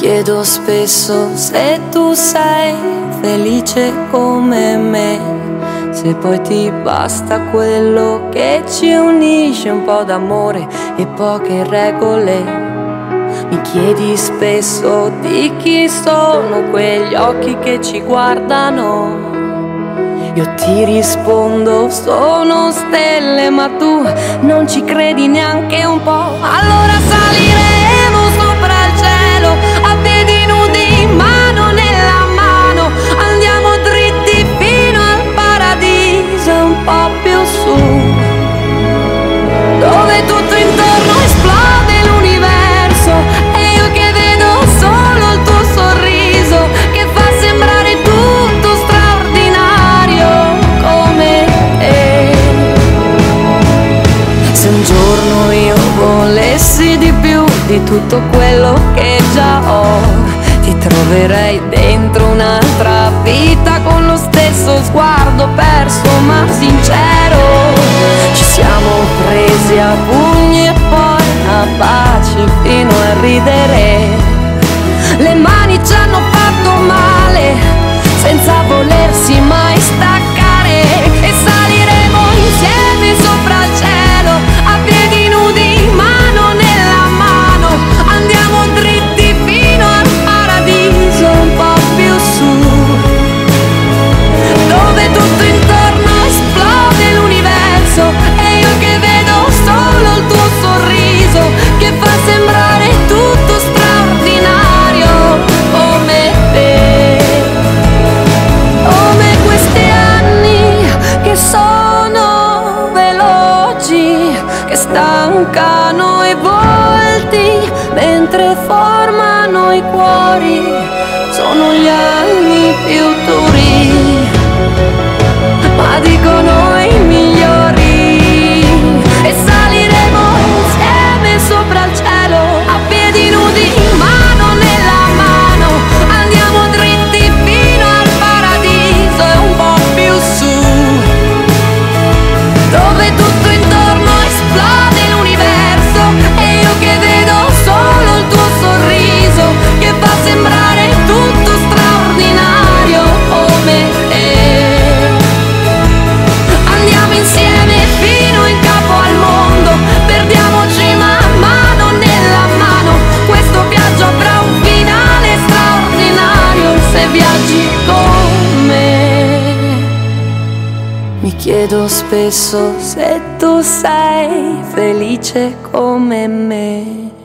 chiedo spesso se tu sei felice come me. Se poi ti basta quello che ci unisce un po' d'amore e poche regole. Mi chiedi spesso di chi sono quegli occhi che ci guardano. Io ti rispondo, sono stelle, ma tu non ci credi neanche un po'. Allora salirei. avessi di più di tutto quello che già ho, ti troverei dentro un'altra vita con lo stesso sguardo perso ma sincero. stancano i volti mentre formano i cuori, sono gli anni più tuoi. chiedo spesso se tu sei felice come me.